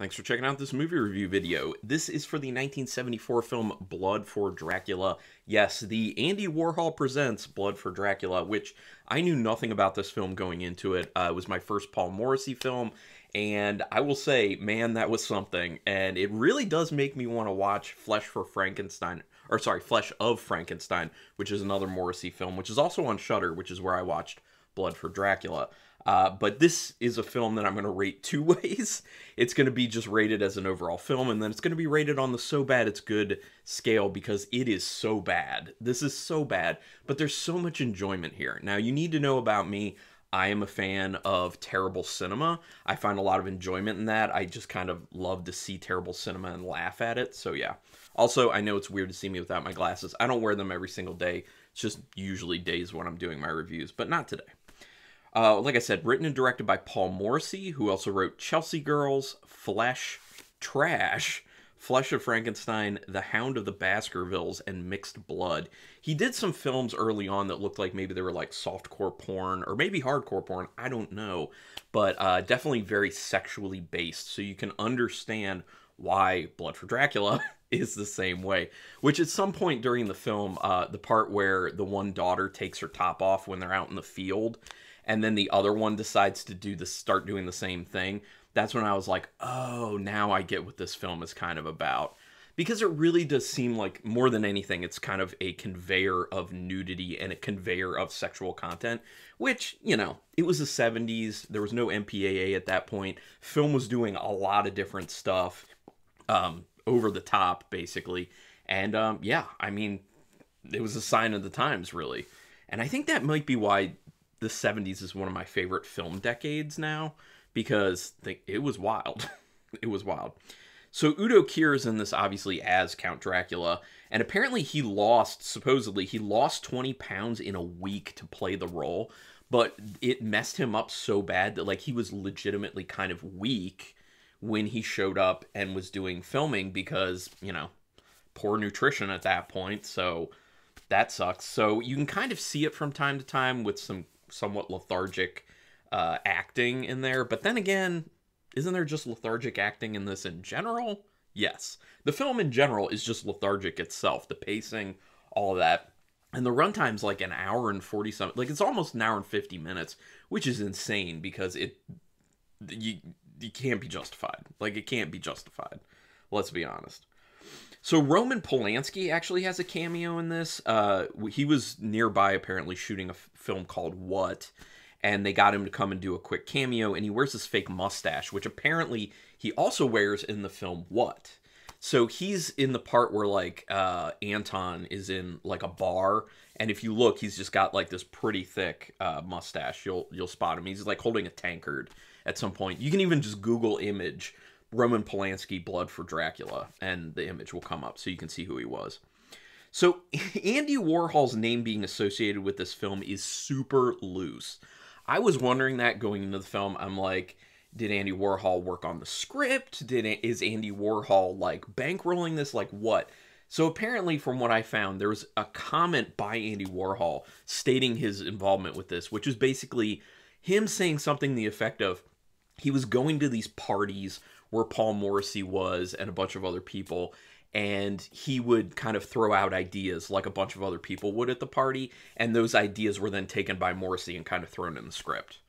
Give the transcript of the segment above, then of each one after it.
Thanks for checking out this movie review video. This is for the 1974 film Blood for Dracula. Yes, the Andy Warhol Presents Blood for Dracula, which I knew nothing about this film going into it. Uh, it was my first Paul Morrissey film, and I will say, man, that was something. And it really does make me want to watch Flesh for Frankenstein, or sorry, Flesh of Frankenstein, which is another Morrissey film, which is also on Shudder, which is where I watched Blood for Dracula. Uh, but this is a film that I'm going to rate two ways. It's going to be just rated as an overall film, and then it's going to be rated on the so bad it's good scale because it is so bad. This is so bad, but there's so much enjoyment here. Now, you need to know about me. I am a fan of terrible cinema. I find a lot of enjoyment in that. I just kind of love to see terrible cinema and laugh at it. So, yeah. Also, I know it's weird to see me without my glasses. I don't wear them every single day. It's just usually days when I'm doing my reviews, but not today. Uh, like I said, written and directed by Paul Morrissey, who also wrote Chelsea Girls, Flesh, Trash, Flesh of Frankenstein, The Hound of the Baskervilles, and Mixed Blood. He did some films early on that looked like maybe they were like softcore porn or maybe hardcore porn. I don't know. But uh, definitely very sexually based. So you can understand why Blood for Dracula is the same way. Which at some point during the film, uh, the part where the one daughter takes her top off when they're out in the field and then the other one decides to do the start doing the same thing that's when i was like oh now i get what this film is kind of about. Because it really does seem like more than anything it's kind of a conveyor of nudity and a conveyor of sexual content which you know it was the 70s there was no mpaa at that point film was doing a lot of different stuff um, over the top basically and um, yeah i mean it was a sign of the times really and i think that might be why the 70s is one of my favorite film decades now because it was wild. it was wild. So Udo Kier is in this obviously as Count Dracula, and apparently he lost, supposedly, he lost 20 pounds in a week to play the role, but it messed him up so bad that like he was legitimately kind of weak when he showed up and was doing filming because, you know, poor nutrition at that point. So that sucks. So you can kind of see it from time to time with some somewhat lethargic uh, acting in there. But then again, isn't there just lethargic acting in this in general? Yes. The film in general is just lethargic itself. The pacing, all that. And the runtime's like an hour and 40 something. Like it's almost an hour and 50 minutes, which is insane because it you you can't be justified. Like it can't be justified. Let's be honest. So Roman Polanski actually has a cameo in this. Uh, he was nearby apparently shooting a f- film called What, and they got him to come and do a quick cameo. And he wears this fake mustache, which apparently he also wears in the film What. So he's in the part where like uh, Anton is in like a bar, and if you look, he's just got like this pretty thick uh, mustache. You'll you'll spot him. He's like holding a tankard at some point. You can even just Google image Roman Polanski Blood for Dracula, and the image will come up so you can see who he was. So, Andy Warhol's name being associated with this film is super loose. I was wondering that going into the film. I'm like, did Andy Warhol work on the script? Did is Andy Warhol like bankrolling this? Like what? So apparently, from what I found, there was a comment by Andy Warhol stating his involvement with this, which is basically him saying something the effect of he was going to these parties where Paul Morrissey was and a bunch of other people. And he would kind of throw out ideas like a bunch of other people would at the party. And those ideas were then taken by Morrissey and kind of thrown in the script.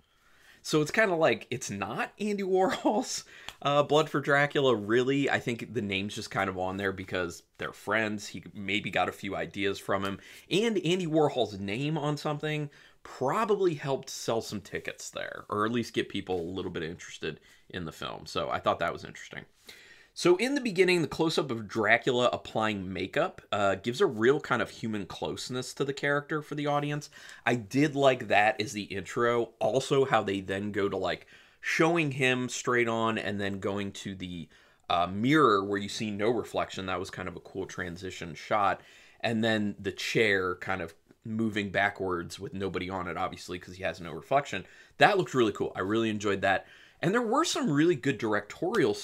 So it's kind of like it's not Andy Warhol's uh, Blood for Dracula, really. I think the name's just kind of on there because they're friends. He maybe got a few ideas from him. And Andy Warhol's name on something probably helped sell some tickets there, or at least get people a little bit interested in the film. So I thought that was interesting. So in the beginning, the close-up of Dracula applying makeup uh, gives a real kind of human closeness to the character for the audience. I did like that as the intro. Also, how they then go to like showing him straight on and then going to the uh, mirror where you see no reflection. That was kind of a cool transition shot. And then the chair kind of moving backwards with nobody on it, obviously, because he has no reflection. That looked really cool. I really enjoyed that. And there were some really good directorial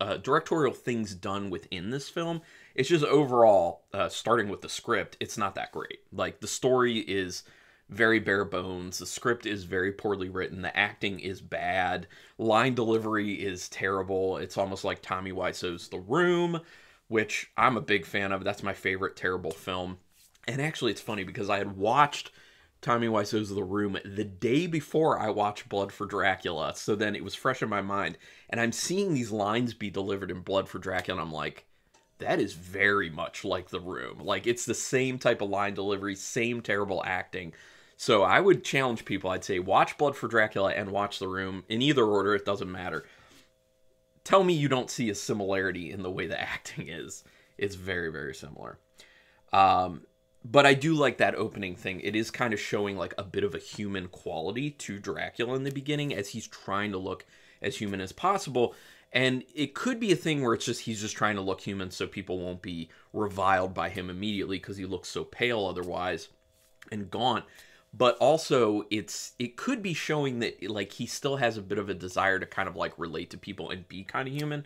uh, directorial things done within this film. It's just overall, uh, starting with the script, it's not that great. Like the story is very bare bones. The script is very poorly written. The acting is bad. Line delivery is terrible. It's almost like Tommy Wiseau's The Room, which I'm a big fan of. That's my favorite terrible film. And actually, it's funny because I had watched Tommy Wiseau's The Room the day before I watched Blood for Dracula. So then it was fresh in my mind. And I'm seeing these lines be delivered in Blood for Dracula, and I'm like, that is very much like The Room. Like, it's the same type of line delivery, same terrible acting. So I would challenge people. I'd say watch Blood for Dracula and watch The Room in either order. It doesn't matter. Tell me you don't see a similarity in the way the acting is. It's very very similar. Um, but I do like that opening thing. It is kind of showing like a bit of a human quality to Dracula in the beginning as he's trying to look as human as possible. And it could be a thing where it's just he's just trying to look human so people won't be reviled by him immediately because he looks so pale otherwise and gaunt but also it's it could be showing that like he still has a bit of a desire to kind of like relate to people and be kind of human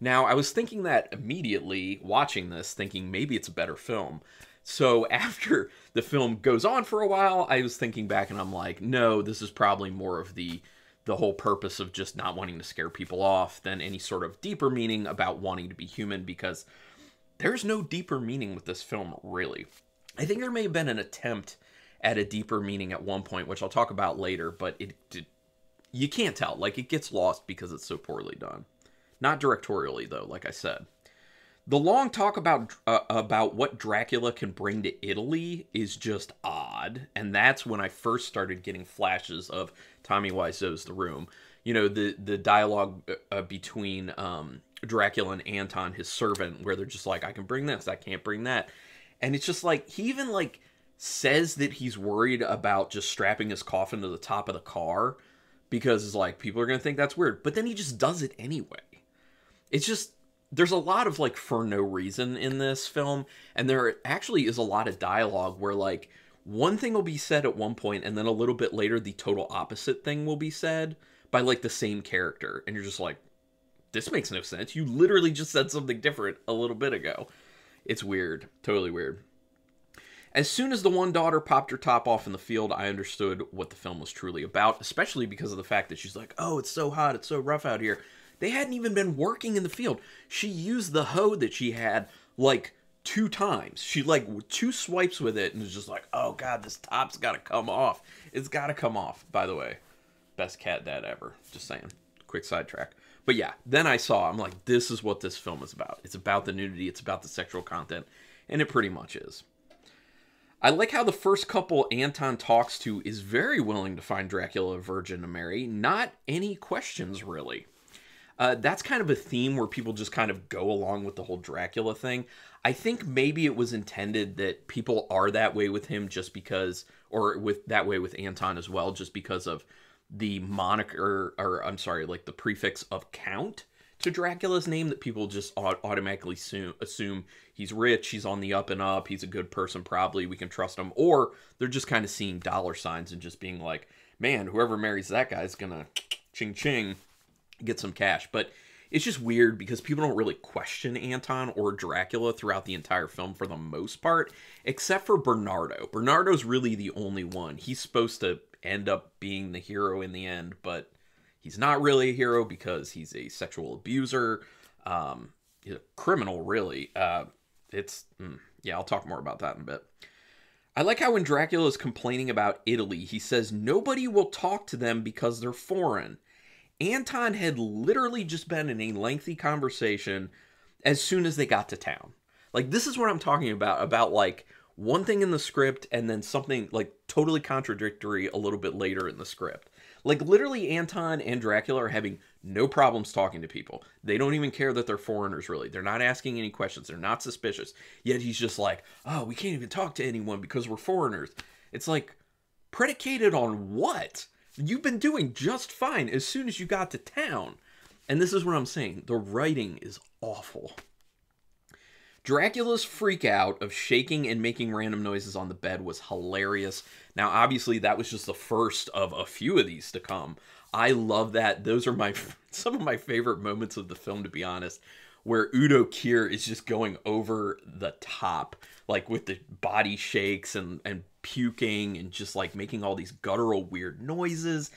now i was thinking that immediately watching this thinking maybe it's a better film so after the film goes on for a while i was thinking back and i'm like no this is probably more of the the whole purpose of just not wanting to scare people off than any sort of deeper meaning about wanting to be human because there's no deeper meaning with this film really i think there may have been an attempt at a deeper meaning at one point, which I'll talk about later, but it, it you can't tell. Like it gets lost because it's so poorly done. Not directorially though, like I said. The long talk about uh, about what Dracula can bring to Italy is just odd, and that's when I first started getting flashes of Tommy Wiseau's The Room. You know, the the dialogue uh, uh between um, Dracula and Anton, his servant, where they're just like, "I can bring this, I can't bring that," and it's just like he even like says that he's worried about just strapping his coffin to the top of the car because it's like people are going to think that's weird, but then he just does it anyway. It's just there's a lot of like for no reason in this film and there actually is a lot of dialogue where like one thing will be said at one point and then a little bit later the total opposite thing will be said by like the same character and you're just like this makes no sense. You literally just said something different a little bit ago. It's weird. Totally weird. As soon as the one daughter popped her top off in the field, I understood what the film was truly about, especially because of the fact that she's like, oh, it's so hot, it's so rough out here. They hadn't even been working in the field. She used the hoe that she had like two times. She like two swipes with it and was just like, oh god, this top's got to come off. It's got to come off. By the way, best cat dad ever. Just saying. Quick sidetrack. But yeah, then I saw. I'm like, this is what this film is about. It's about the nudity. It's about the sexual content, and it pretty much is. I like how the first couple Anton talks to is very willing to find Dracula a virgin to marry. Not any questions, really. Uh, that's kind of a theme where people just kind of go along with the whole Dracula thing. I think maybe it was intended that people are that way with him just because, or with that way with Anton as well, just because of the moniker, or I'm sorry, like the prefix of Count to Dracula's name that people just automatically assume, assume he's rich, he's on the up and up, he's a good person, probably we can trust him, or they're just kind of seeing dollar signs and just being like, man, whoever marries that guy is gonna ching ching get some cash. But it's just weird because people don't really question Anton or Dracula throughout the entire film for the most part, except for Bernardo. Bernardo's really the only one. He's supposed to end up being the hero in the end, but He's not really a hero because he's a sexual abuser, um, he's a criminal, really. Uh, it's mm, yeah, I'll talk more about that in a bit. I like how when Dracula is complaining about Italy, he says nobody will talk to them because they're foreign. Anton had literally just been in a lengthy conversation as soon as they got to town. Like this is what I'm talking about about like one thing in the script and then something like totally contradictory a little bit later in the script. Like literally Anton and Dracula are having no problems talking to people. They don't even care that they're foreigners really. They're not asking any questions. They're not suspicious. Yet he's just like, "Oh, we can't even talk to anyone because we're foreigners." It's like predicated on what? You've been doing just fine as soon as you got to town. And this is what I'm saying. The writing is awful. Dracula's freak out of shaking and making random noises on the bed was hilarious. Now, obviously, that was just the first of a few of these to come. I love that. Those are my some of my favorite moments of the film, to be honest. Where Udo Kier is just going over the top, like with the body shakes and and puking and just like making all these guttural weird noises.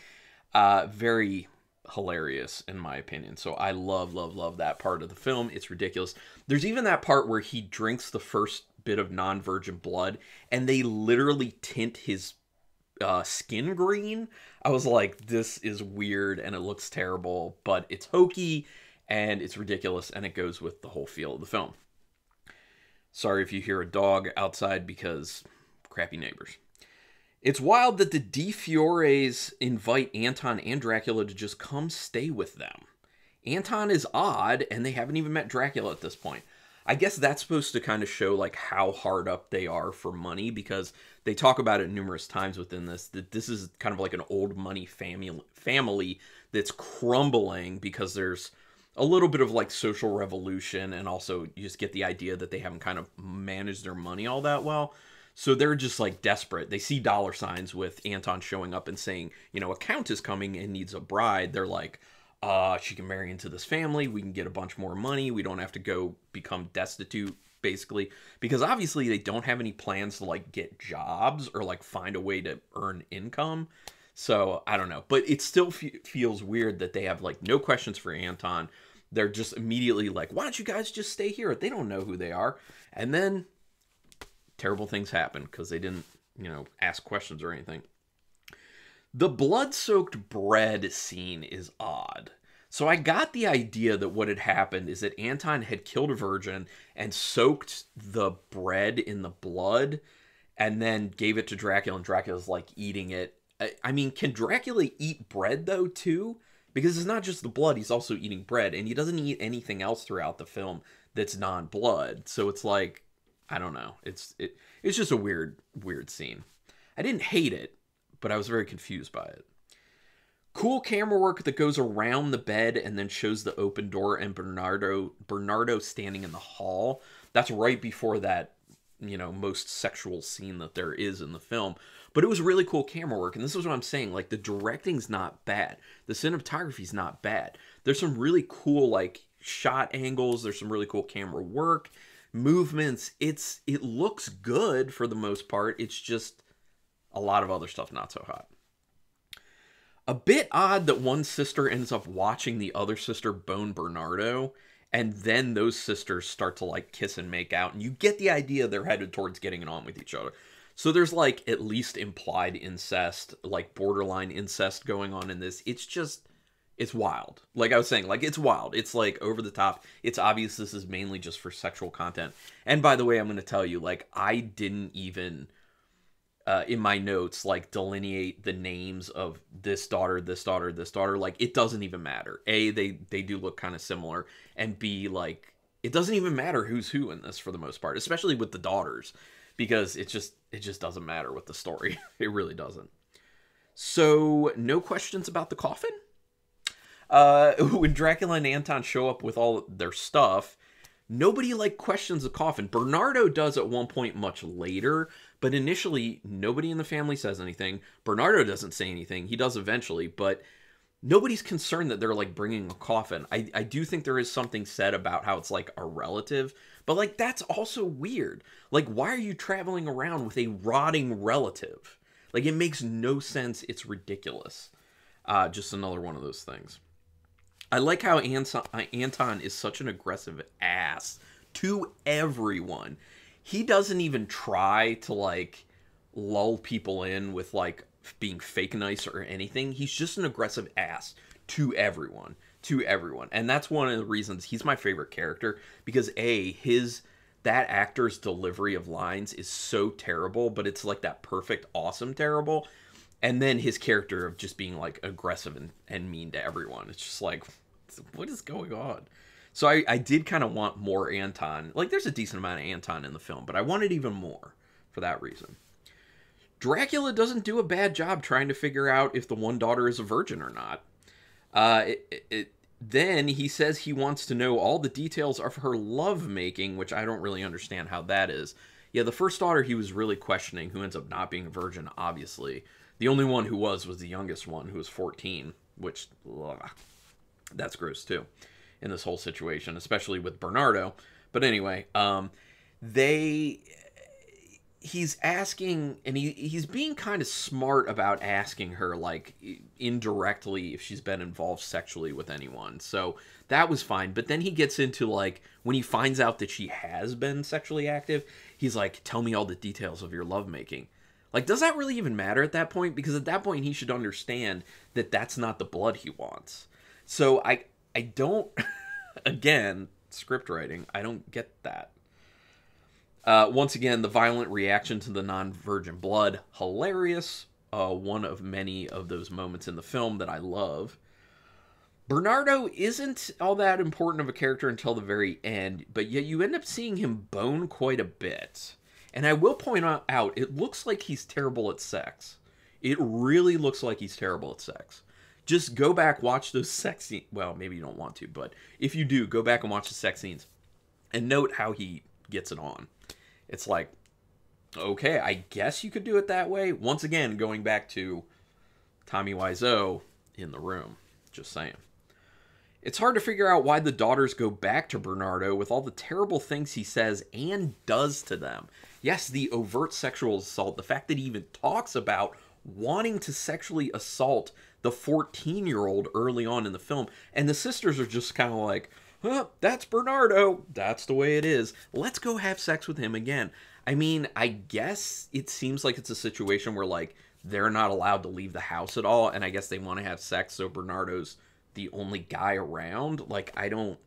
Uh, very hilarious in my opinion. So I love, love, love that part of the film. It's ridiculous. There's even that part where he drinks the first bit of non-virgin blood and they literally tint his uh, skin green. I was like, this is weird and it looks terrible, but it's hokey and it's ridiculous and it goes with the whole feel of the film. Sorry if you hear a dog outside because crappy neighbors. It's wild that the Di Fiores invite Anton and Dracula to just come stay with them. Anton is odd, and they haven't even met Dracula at this point. I guess that's supposed to kind of show like how hard up they are for money because they talk about it numerous times within this that this is kind of like an old money family family that's crumbling because there's a little bit of like social revolution and also you just get the idea that they haven't kind of managed their money all that well. So they're just like desperate. They see dollar signs with Anton showing up and saying, you know, a count is coming and needs a bride. They're like, uh, she can marry into this family. We can get a bunch more money. We don't have to go become destitute, basically. Because obviously they don't have any plans to like get jobs or like find a way to earn income. So I don't know. But it still feels weird that they have like no questions for Anton. They're just immediately like, why don't you guys just stay here? They don't know who they are. And then terrible things happen because they didn't, you know, ask questions or anything. The blood soaked bread scene is odd. So I got the idea that what had happened is that Anton had killed a virgin and soaked the bread in the blood and then gave it to Dracula and Dracula's like eating it. I mean, can Dracula eat bread though too? Because it's not just the blood, he's also eating bread and he doesn't eat anything else throughout the film that's non-blood. So it's like I don't know. It's it it's just a weird weird scene. I didn't hate it, but I was very confused by it. Cool camera work that goes around the bed and then shows the open door and Bernardo Bernardo standing in the hall. That's right before that, you know, most sexual scene that there is in the film. But it was really cool camera work, and this is what I'm saying. Like the directing's not bad, the cinematography's not bad. There's some really cool like shot angles. There's some really cool camera work movements it's it looks good for the most part it's just a lot of other stuff not so hot a bit odd that one sister ends up watching the other sister bone bernardo and then those sisters start to like kiss and make out and you get the idea they're headed towards getting it on with each other so there's like at least implied incest like borderline incest going on in this it's just it's wild. Like I was saying, like it's wild. It's like over the top. It's obvious this is mainly just for sexual content. And by the way, I'm going to tell you, like I didn't even uh, in my notes like delineate the names of this daughter, this daughter, this daughter. Like it doesn't even matter. A, they they do look kind of similar, and B, like it doesn't even matter who's who in this for the most part, especially with the daughters, because it just it just doesn't matter with the story. it really doesn't. So no questions about the coffin uh, when Dracula and Anton show up with all their stuff, nobody like questions the coffin. Bernardo does at one point much later, but initially nobody in the family says anything. Bernardo doesn't say anything. He does eventually, but nobody's concerned that they're like bringing a coffin. I I do think there is something said about how it's like a relative, but like that's also weird. Like why are you traveling around with a rotting relative? Like it makes no sense. It's ridiculous. Uh, just another one of those things. I like how Anton, Anton is such an aggressive ass to everyone. He doesn't even try to like lull people in with like being fake nice or anything. He's just an aggressive ass to everyone, to everyone. And that's one of the reasons he's my favorite character because a his that actor's delivery of lines is so terrible, but it's like that perfect awesome terrible. And then his character of just being like aggressive and, and mean to everyone. It's just like what is going on? So I, I did kind of want more Anton. Like, there's a decent amount of Anton in the film, but I wanted even more for that reason. Dracula doesn't do a bad job trying to figure out if the one daughter is a virgin or not. Uh, it, it, then he says he wants to know all the details of her love making, which I don't really understand how that is. Yeah, the first daughter he was really questioning, who ends up not being a virgin, obviously. The only one who was was the youngest one, who was 14, which ugh, that's gross too. in this whole situation, especially with Bernardo. But anyway, um, they he's asking and he he's being kind of smart about asking her like indirectly if she's been involved sexually with anyone. So that was fine. But then he gets into like when he finds out that she has been sexually active, he's like, "Tell me all the details of your lovemaking." Like does that really even matter at that point because at that point he should understand that that's not the blood he wants. So I I don't again, script writing, I don't get that. Uh, once again, the violent reaction to the non virgin blood, hilarious. Uh, one of many of those moments in the film that I love. Bernardo isn't all that important of a character until the very end, but yet you end up seeing him bone quite a bit. And I will point out, it looks like he's terrible at sex. It really looks like he's terrible at sex. Just go back, watch those sex scenes. Well, maybe you don't want to, but if you do, go back and watch the sex scenes and note how he gets it on it's like, okay, I guess you could do it that way. Once again, going back to Tommy Wiseau in the room. Just saying. It's hard to figure out why the daughters go back to Bernardo with all the terrible things he says and does to them. Yes, the overt sexual assault, the fact that he even talks about wanting to sexually assault the 14 year old early on in the film, and the sisters are just kind of like, huh, that's Bernardo. That's the way it is. Let's go have sex with him again. I mean, I guess it seems like it's a situation where, like, they're not allowed to leave the house at all, and I guess they want to have sex, so Bernardo's the only guy around. Like, I don't.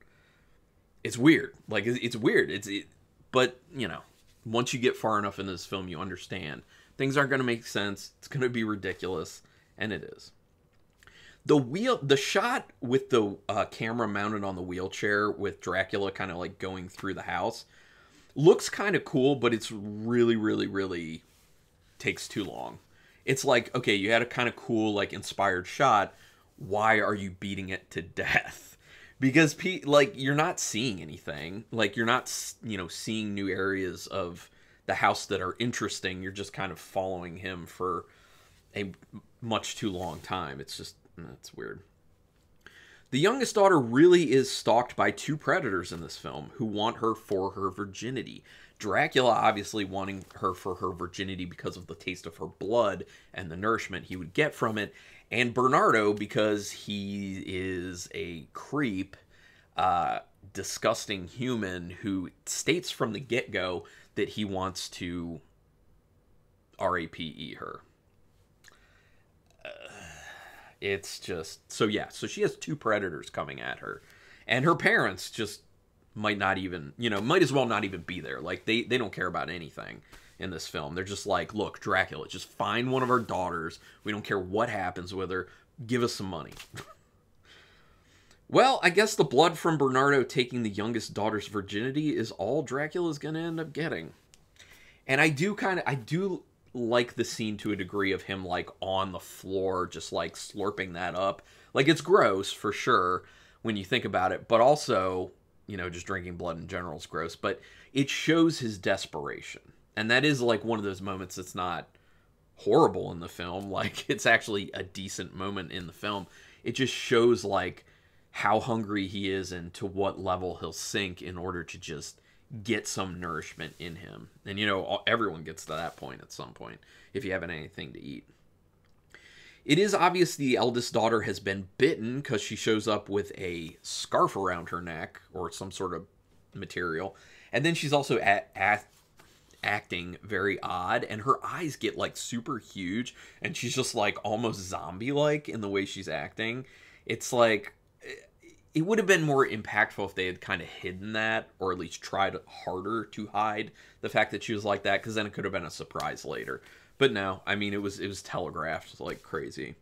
It's weird. Like, it's weird. It's. It, but, you know, once you get far enough in this film, you understand. Things aren't going to make sense. It's going to be ridiculous, and it is the wheel the shot with the uh, camera mounted on the wheelchair with dracula kind of like going through the house looks kind of cool but it's really really really takes too long. It's like okay you had a kind of cool like inspired shot. Why are you beating it to death? Because like you're not seeing anything. Like you're not you know seeing new areas of the house that are interesting. You're just kind of following him for a much too long time. It's just that's weird. The youngest daughter really is stalked by two predators in this film who want her for her virginity. Dracula obviously wanting her for her virginity because of the taste of her blood and the nourishment he would get from it, and Bernardo because he is a creep, uh, disgusting human who states from the get go that he wants to RAPE her it's just so yeah so she has two predators coming at her. And her parents just might not even you know might as well not even be there. Like they they don't care about anything in this film. They're just like look dracula just find one of our daughters. We don't care what happens with her. Give us some money. Well i guess the blood from bernardo taking the youngest daughter's virginity is all dracula's gonna end up getting. And i do kind of i do like the scene to a degree of him like on the floor just like slurping that up. Like it's gross for sure when you think about it, but also, you know, just drinking blood in general is gross, but it shows his desperation. And that is like one of those moments that's not horrible in the film. Like it's actually a decent moment in the film. It just shows like how hungry he is and to what level he'll sink in order to just get some nourishment in him. And you know, everyone gets to that point at some point if you haven't anything to eat. It is obvious the eldest daughter has been bitten because she shows up with a scarf around her neck or some sort of material. And then she's also at, at acting very odd and her eyes get like super huge and she's just like almost zombie like in the way she's acting. It's like it would have been more impactful if they had kind of hidden that or at least tried harder to hide the fact that she was like that because then it could have been a surprise later. But no i mean it was it was telegraphed like crazy.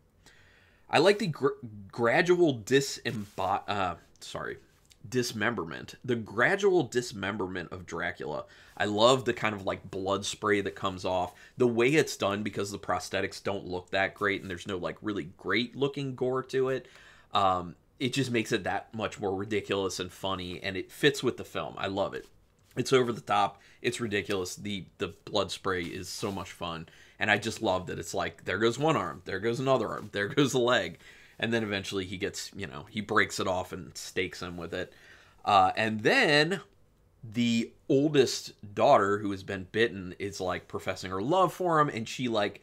I like the gr- gradual disembo- uh sorry dismemberment. The gradual dismemberment of dracula. I love the kind of like blood spray that comes off. The way it's done because the prosthetics don't look that great and there's no like really great looking gore to it um it just makes it that much more ridiculous and funny and it fits with the film. I love it. It's over the top. It's ridiculous. The the blood spray is so much fun and i just love that it's like there goes one arm there goes another arm there goes a leg. And then eventually he gets, you know, he breaks it off and stakes him with it. Uh, and then the oldest daughter who has been bitten is like professing her love for him and she like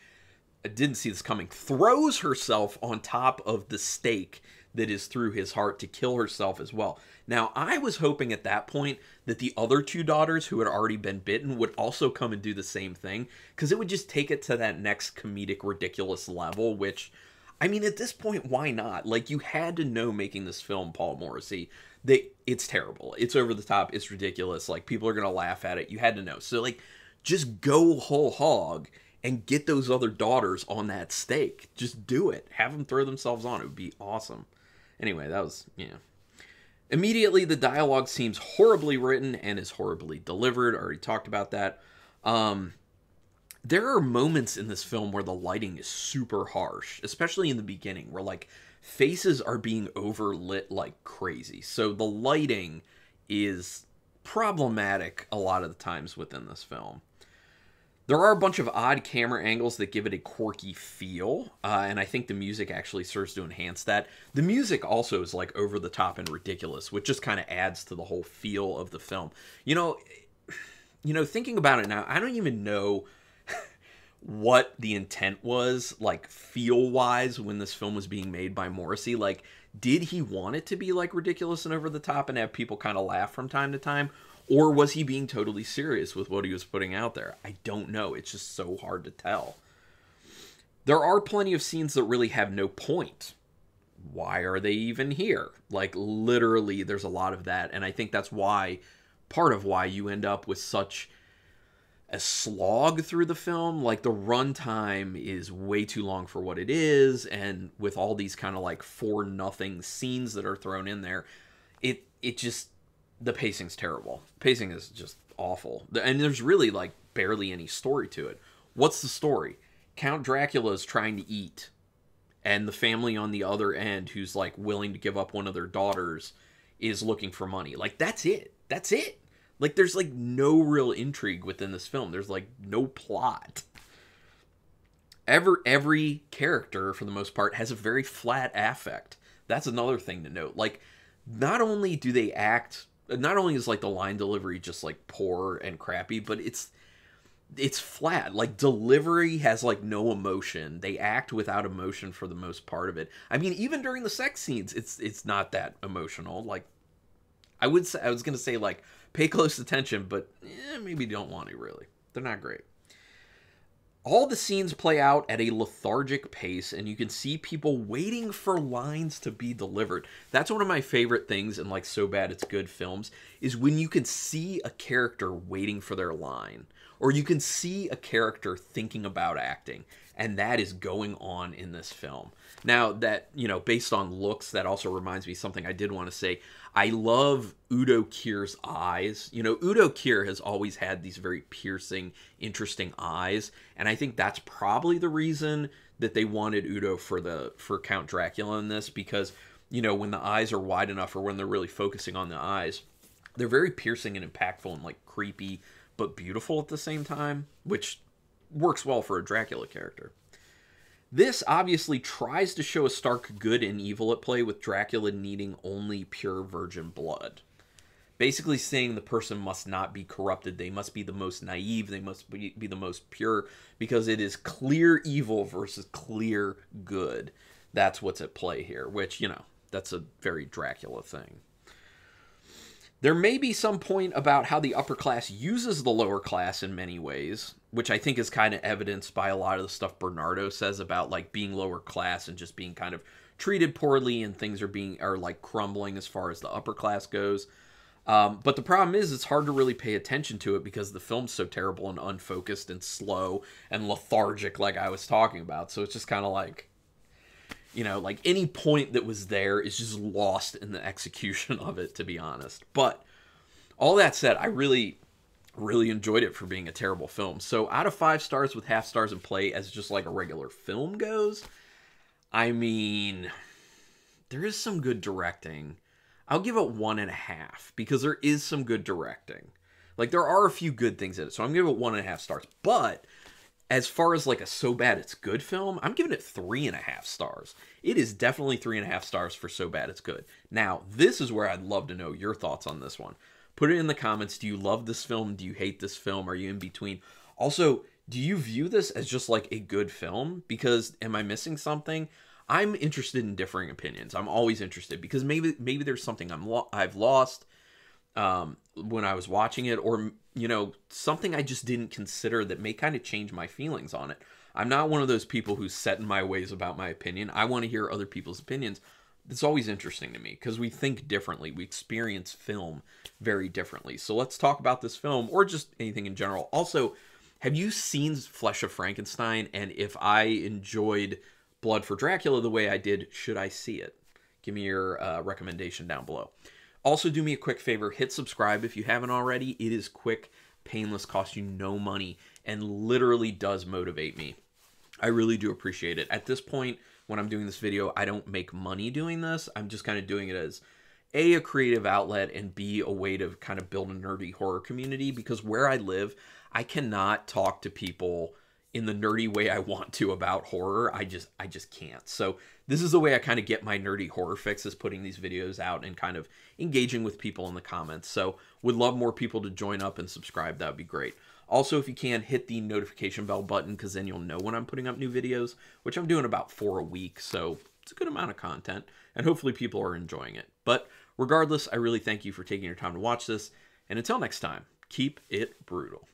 didn't see this coming throws herself on top of the stake that is through his heart to kill herself as well now i was hoping at that point that the other two daughters who had already been bitten would also come and do the same thing because it would just take it to that next comedic ridiculous level which i mean at this point why not like you had to know making this film paul morrissey they it's terrible. It's over the top. It's ridiculous. Like people are gonna laugh at it. You had to know. So like, just go whole hog and get those other daughters on that stake. Just do it. Have them throw themselves on. It would be awesome. Anyway, that was yeah. Immediately, the dialogue seems horribly written and is horribly delivered. I already talked about that. Um, there are moments in this film where the lighting is super harsh, especially in the beginning, where like faces are being overlit like crazy. So the lighting is problematic a lot of the times within this film. There are a bunch of odd camera angles that give it a quirky feel, uh, and I think the music actually serves to enhance that. The music also is like over the top and ridiculous, which just kind of adds to the whole feel of the film. You know, you know, thinking about it now, I don't even know what the intent was, like feel wise, when this film was being made by Morrissey. Like, did he want it to be like ridiculous and over the top and have people kind of laugh from time to time? Or was he being totally serious with what he was putting out there? I don't know. It's just so hard to tell. There are plenty of scenes that really have no point. Why are they even here? Like, literally, there's a lot of that. And I think that's why, part of why you end up with such a slog through the film. Like the runtime is way too long for what it is, and with all these kind of like for nothing scenes that are thrown in there, it it just the pacing's terrible. Pacing is just awful, and there's really like barely any story to it. What's the story? Count Dracula is trying to eat, and the family on the other end, who's like willing to give up one of their daughters, is looking for money. Like that's it. That's it. Like there's like no real intrigue within this film. There's like no plot. Ever every character for the most part has a very flat affect. That's another thing to note. Like not only do they act not only is like the line delivery just like poor and crappy, but it's it's flat. Like delivery has like no emotion. They act without emotion for the most part of it. I mean, even during the sex scenes, it's it's not that emotional. Like I would say I was gonna say like pay close attention, but eh, maybe don't want to really. They're not great. All the scenes play out at a lethargic pace, and you can see people waiting for lines to be delivered. That's one of my favorite things in like So Bad It's Good films, is when you can see a character waiting for their line, or you can see a character thinking about acting, and that is going on in this film. Now, that, you know, based on looks, that also reminds me something I did want to say. I love Udo Kier's eyes. You know, Udo Kier has always had these very piercing, interesting eyes, and I think that's probably the reason that they wanted Udo for the for Count Dracula in this because you know when the eyes are wide enough or when they're really focusing on the eyes, they're very piercing and impactful and like creepy but beautiful at the same time, which works well for a Dracula character. This obviously tries to show a stark good and evil at play with Dracula needing only pure virgin blood. Basically, saying the person must not be corrupted, they must be the most naive, they must be, the most pure, because it is clear evil versus clear good. That's what's at play here, which, you know, that's a very Dracula thing. There may be some point about how the upper class uses the lower class in many ways, which I think is kind of evidenced by a lot of the stuff Bernardo says about like being lower class and just being kind of treated poorly and things are being are like crumbling as far as the upper class goes. Um, but the problem is, it's hard to really pay attention to it because the film's so terrible and unfocused and slow and lethargic, like I was talking about. So it's just kind of like, you know, like any point that was there is just lost in the execution of it, to be honest. But all that said, I really, really enjoyed it for being a terrible film. So out of five stars with half stars in play as just like a regular film goes, I mean, there is some good directing. I'll give it one and a half because there is some good directing. Like there are a few good things in it, so I'm giving it one and a half stars. But as far as like a so bad it's good film, I'm giving it three and a half stars. It is definitely three and a half stars for so bad it's good. Now, this is where I'd love to know your thoughts on this one. Put it in the comments. Do you love this film? Do you hate this film? Are you in between? Also, do you view this as just like a good film? Because am I missing something? I'm interested in differing opinions. I'm always interested because maybe maybe there's something I'm lo- I've lost um, when I was watching it, or you know something I just didn't consider that may kind of change my feelings on it. I'm not one of those people who's set in my ways about my opinion. I want to hear other people's opinions. It's always interesting to me because we think differently. We experience film very differently. So let's talk about this film or just anything in general. Also, have you seen Flesh of Frankenstein? And if I enjoyed Blood for Dracula the way I did, should I see it? Give me your uh, recommendation down below. Also, do me a quick favor hit subscribe if you haven't already. It is quick, painless, costs you no money, and literally does motivate me. I really do appreciate it. At this point, when I'm doing this video, I don't make money doing this. I'm just kind of doing it as a, a creative outlet, and B, a way to kind of build a nerdy horror community because where I live, I cannot talk to people in the nerdy way I want to about horror. I just I just can't. So this is the way I kind of get my nerdy horror fix is putting these videos out and kind of engaging with people in the comments. So would love more people to join up and subscribe. That would be great. Also, if you can, hit the notification bell button because then you'll know when I'm putting up new videos, which I'm doing about four a week. So it's a good amount of content and hopefully people are enjoying it. But regardless, I really thank you for taking your time to watch this. And until next time, keep it brutal.